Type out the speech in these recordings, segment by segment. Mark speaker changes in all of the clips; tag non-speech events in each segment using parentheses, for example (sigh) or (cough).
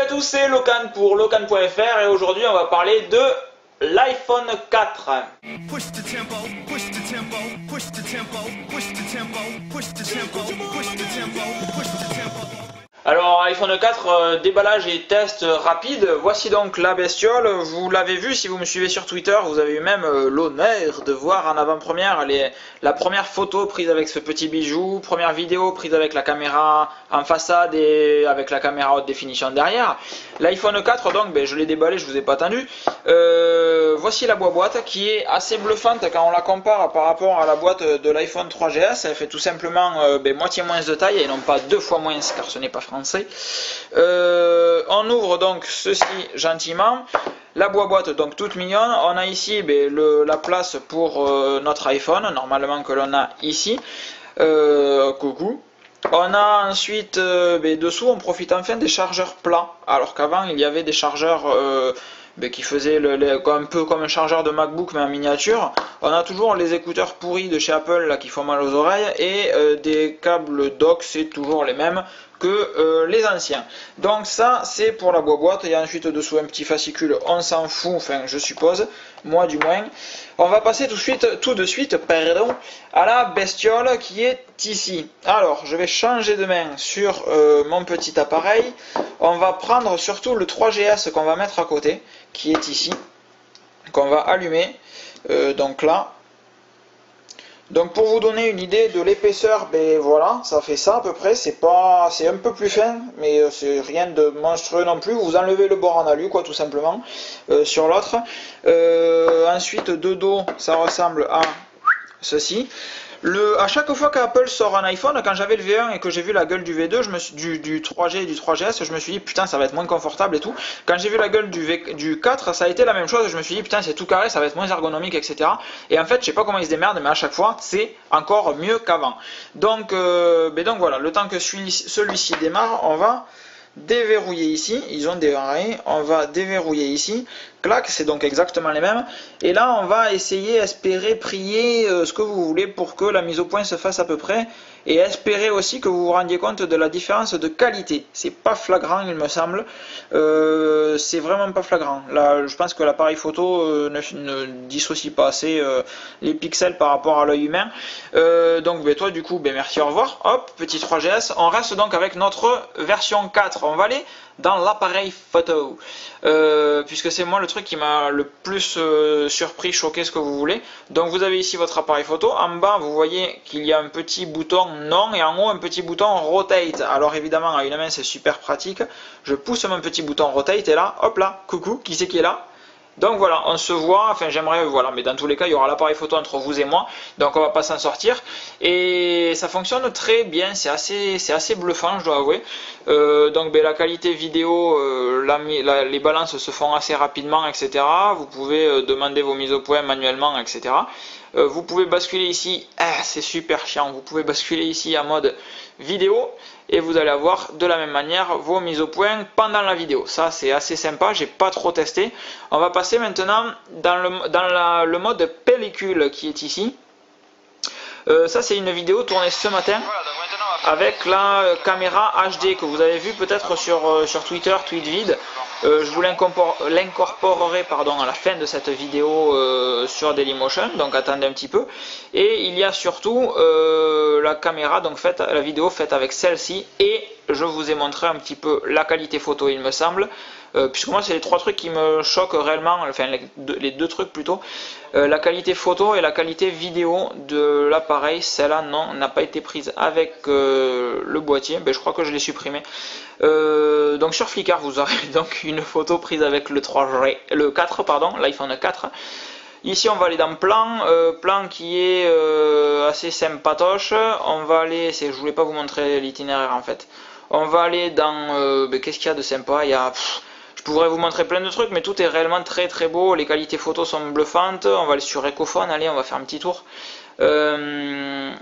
Speaker 1: À tous, c'est Locan pour locan.fr et aujourd'hui on va parler de l'iPhone 4. Alors iPhone 4, euh, déballage et test rapide. Voici donc la bestiole. Vous l'avez vu si vous me suivez sur Twitter. Vous avez eu même euh, l'honneur de voir en avant-première la première photo prise avec ce petit bijou, première vidéo prise avec la caméra en façade et avec la caméra haute définition derrière. L'iPhone 4, donc, ben, je l'ai déballé, je vous ai pas attendu. Euh, voici la boîte qui est assez bluffante quand on la compare par rapport à la boîte de l'iPhone 3GS. Elle fait tout simplement ben, moitié moins de taille et non pas deux fois moins car ce n'est pas français. Euh, on ouvre donc ceci gentiment. La boîte donc toute mignonne. On a ici ben, la place pour euh, notre iPhone, normalement que l'on a ici. Euh, coucou. On a ensuite ben, dessous, on profite enfin des chargeurs plats, alors qu'avant il y avait des chargeurs ben, qui faisaient un peu comme un chargeur de MacBook mais en miniature. On a toujours les écouteurs pourris de chez Apple qui font mal aux oreilles et des câbles dock, c'est toujours les mêmes que euh, les anciens. Donc ça c'est pour la boîte. Il y a ensuite dessous un petit fascicule, on s'en fout, enfin je suppose, moi du moins. On va passer tout de suite, tout de suite pardon, à la bestiole qui est ici. Alors je vais changer de main sur euh, mon petit appareil. On va prendre surtout le 3GS qu'on va mettre à côté, qui est ici, qu'on va allumer. Euh, donc là, donc pour vous donner une idée de l'épaisseur, ben voilà, ça fait ça à peu près. C'est pas, c'est un peu plus fin, mais euh, c'est rien de monstrueux non plus. Vous enlevez le bord en alu, quoi, tout simplement, euh, sur l'autre. Euh, ensuite de dos, ça ressemble à ceci. Le, à chaque fois qu'Apple sort un iPhone, quand j'avais le V1 et que j'ai vu la gueule du V2, je me suis, du, du 3G et du 3GS, je me suis dit putain ça va être moins confortable et tout. Quand j'ai vu la gueule du, v, du 4, ça a été la même chose. Je me suis dit putain c'est tout carré, ça va être moins ergonomique, etc. Et en fait, je sais pas comment ils se démerdent, mais à chaque fois c'est encore mieux qu'avant. Donc, euh, ben donc voilà, le temps que celui-ci démarre, on va déverrouiller ici, ils ont démarré, on va déverrouiller ici, clac, c'est donc exactement les mêmes, et là on va essayer, espérer, prier, euh, ce que vous voulez pour que la mise au point se fasse à peu près, et espérer aussi que vous vous rendiez compte de la différence de qualité. C'est pas flagrant, il me semble. Euh, c'est vraiment pas flagrant. Là, je pense que l'appareil photo euh, ne, dissocie pas assez euh, les pixels par rapport à l'œil humain. donc, ben, toi, du coup, ben, merci, au revoir. Hop, petit 3GS. On reste donc avec notre version 4. On va aller dans l'appareil photo. Puisque c'est moi le truc qui m'a le plus surpris, choqué, ce que vous voulez. Donc vous avez ici votre appareil photo. En bas, vous voyez qu'il y a un petit bouton non et en haut un petit bouton rotate. Alors évidemment, à une main, c'est super pratique. Je pousse mon petit bouton rotate et là, hop là, coucou, qui c'est qui est là? Donc voilà, on se voit, enfin j'aimerais, voilà, mais dans tous les cas, il y aura l'appareil photo entre vous et moi, donc on va pas s'en sortir. Et ça fonctionne très bien, c'est assez, bluffant, je dois avouer. Euh, donc ben, la qualité vidéo, euh, les balances se font assez rapidement, etc. Vous pouvez euh, demander vos mises au point manuellement, etc. vous pouvez basculer ici, ah, c'est super chiant, vous pouvez basculer ici en mode vidéo et vous allez avoir de la même manière vos mises au point pendant la vidéo. Ça c'est assez sympa, j'ai pas trop testé. On va passer maintenant dans le, dans le mode pellicule qui est ici. Euh, ça c'est une vidéo tournée ce matin avec la caméra HD que vous avez vu peut-être sur, euh, sur Twitter, TweetVid. Euh, je vous l'incorporerai à la fin de cette vidéo euh, sur Dailymotion, donc attendez un petit peu. Et il y a surtout euh, la caméra, donc faite, la vidéo faite avec celle-ci, et je vous ai montré un petit peu la qualité photo, il me semble. Euh, puisque moi c'est les trois trucs qui me choquent réellement, enfin les deux, trucs plutôt, euh, la qualité photo et la qualité vidéo de l'appareil, celle-là non, n'a pas été prise avec euh, le boîtier, ben, je crois que je l'ai supprimé. donc sur Flickr vous aurez (laughs) donc une photo prise avec le 3 le 4 pardon, l'iPhone 4. Ici on va aller dans plan, plan qui est assez sympatoche, on va aller, je voulais pas vous montrer l'itinéraire en fait, on va aller dans, ben, qu'est-ce qu'il y a de sympa, il y a... pourrais vous montrer plein de trucs, mais tout est réellement très très beau. Les qualités photos sont bluffantes. On va aller sur Ecophone, allez, on va faire un petit tour. Euh,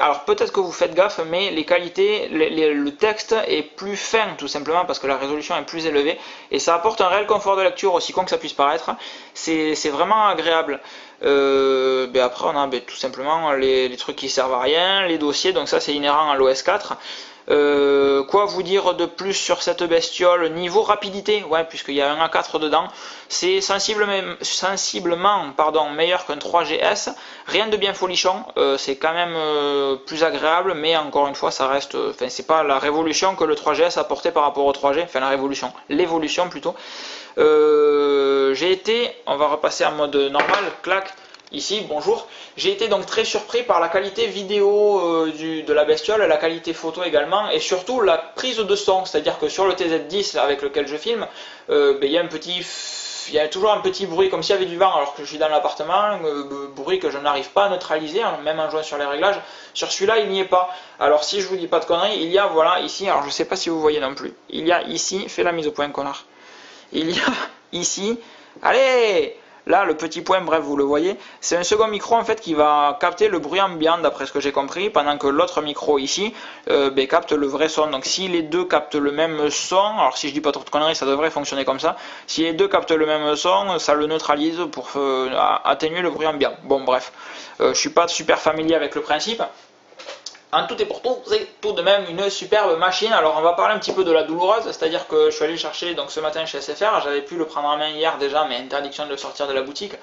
Speaker 1: alors peut-être que vous faites gaffe, mais les qualités, le texte est plus fin tout simplement parce que la résolution est plus élevée et ça apporte un réel confort de lecture aussi con que ça puisse paraître. C'est vraiment agréable. Euh, ben après on a ben, tout simplement les, les, trucs qui servent à rien, les dossiers, donc ça c'est inhérent à l'OS 4. Euh, quoi vous dire de plus sur cette bestiole Niveau rapidité, ouais, puisqu'il y a un A4 dedans, c'est sensiblement, pardon, meilleur qu'un 3GS. Rien de bien folichon, euh, c'est quand même euh, plus agréable, mais encore une fois, ça reste, enfin, c'est pas la révolution que le 3GS a apporté par rapport au 3G, enfin la révolution, l'évolution plutôt. J'ai été, on va repasser en mode normal, clac ici, bonjour. J'ai été donc très surpris par la qualité vidéo euh, de la bestiole, la qualité photo également, et surtout la prise de son. C'est-à-dire que sur le TZ10 avec lequel je filme, euh, ben, il y a un petit toujours un petit bruit comme s'il y avait du vent alors que je suis dans l'appartement, euh, bruit que je n'arrive pas à neutraliser, hein, même en jouant sur les réglages. Sur celui-là, il n'y est pas. Alors si je vous dis pas de conneries, il y a, voilà, ici, alors je ne sais pas si vous voyez non plus, il y a ici, fais la mise au point, connard. Il y a (laughs) ici, allez Là, le petit point, bref, vous le voyez, c'est un second micro en fait qui va capter le bruit ambiant d'après ce que j'ai compris, pendant que l'autre micro ici euh, ben, capte le vrai son. Donc si les deux captent le même son, alors si je dis pas trop de conneries, ça devrait fonctionner comme ça. Si les deux captent le même son, ça le neutralise pour euh, atténuer le bruit ambiant. Bon, bref, euh, je suis pas super familier avec le principe. En tout et pour tout, c'est tout de même une superbe machine. Alors on va parler un petit peu de la douloureuse, c'est-à-dire que je suis allé chercher donc ce matin chez SFR, j'avais pu le prendre en main hier déjà, mais interdiction de le sortir de la boutique.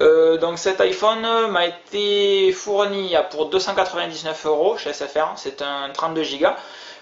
Speaker 1: Euh, donc cet iPhone m'a été fourni pour 299 euros chez SFR, c'est un 32 Go.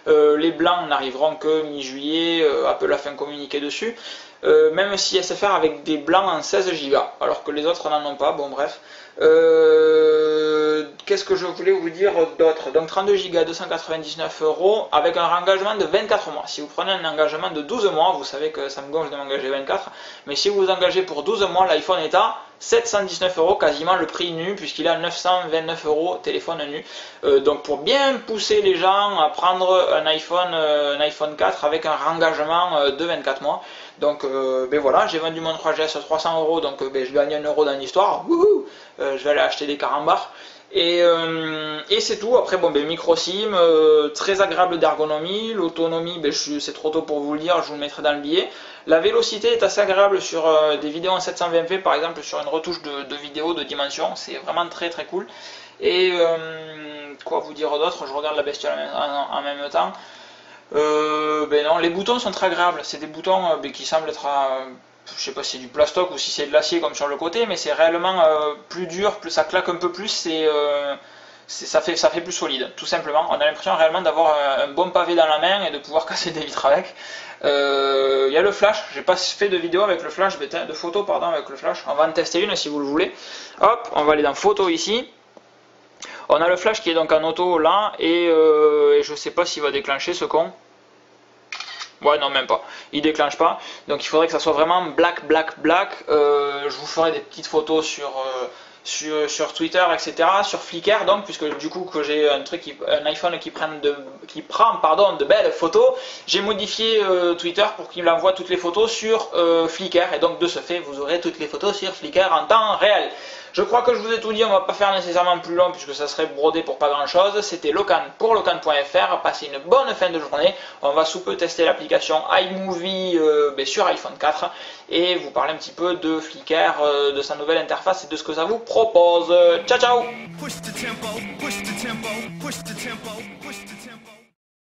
Speaker 1: Euh, les blancs n'arriveront que mi-juillet, euh, Apple a fait un communiqué dessus. même si SFR avec des blancs en 16 Go, alors que les autres n'en ont pas, bon bref. Euh, qu'est-ce que je voulais vous dire d'autre? Donc 32 Go 299 euros avec un engagement de 24 mois. Si vous prenez un engagement de 12 mois, vous savez que ça me gonfle de m'engager 24, mais si vous vous engagez pour 12 mois, l'iPhone est à 719 euros, quasiment le prix nu, puisqu'il à 929 euros téléphone nu. Euh, donc pour bien pousser les gens à prendre un iPhone, euh, un iPhone 4 avec un engagement de 24 mois. Donc ben voilà, j'ai vendu mon 3GS à 300 euros, donc ben, je gagne un euro dans l'histoire. Euh, je vais aller acheter des carambars. Et, euh, et c'est tout. Après, bon, ben, micro SIM, euh, très agréable d'ergonomie. L'autonomie, ben, c'est trop tôt pour vous le dire, je vous le mettrai dans le billet. La vélocité est assez agréable sur des vidéos en 720p, par exemple, sur une retouche de, vidéo de dimension. C'est vraiment très très cool. Et quoi vous dire d'autre? Je regarde la bestiole en, même temps. ben non, les boutons sont très agréables. C'est des boutons ben, qui semblent être je sais pas si c'est du plastoc ou si c'est de l'acier comme sur le côté, mais c'est réellement euh, plus dur, plus ça claque un peu plus, euh, c'est, ça, fait, ça fait plus solide, tout simplement. On a l'impression réellement d'avoir un, bon pavé dans la main et de pouvoir (laughs) casser des vitres avec. Euh, il y a le flash, j'ai pas fait de vidéo avec le flash, de photo pardon avec le flash. On va en tester une si vous le voulez. Hop, on va aller dans photo ici. On a le flash qui est donc en auto là et, et je sais pas s'il va déclencher ce con. Ouais, non, même pas. Il déclenche pas. Donc il faudrait que ça soit vraiment black, black, black. Euh, je vous ferai des petites photos sur, euh, sur, Twitter, etc. Sur Flickr, donc, puisque du coup que j'ai un truc, un iPhone qui, prend de, qui prend pardon, de belles photos, j'ai modifié euh, Twitter pour qu'il envoie toutes les photos sur Flickr. Et donc de ce fait, vous aurez toutes les photos sur Flickr en temps réel. Je crois que je vous ai tout dit, on va pas faire nécessairement plus long puisque ça serait brodé pour pas grand chose. C'était Locan pour locan.fr. Passez une bonne fin de journée. On va sous peu tester l'application iMovie euh, ben, sur iPhone 4 et vous parler un petit peu de Flickr, euh, de sa nouvelle interface et de ce que ça vous propose. Ciao ciao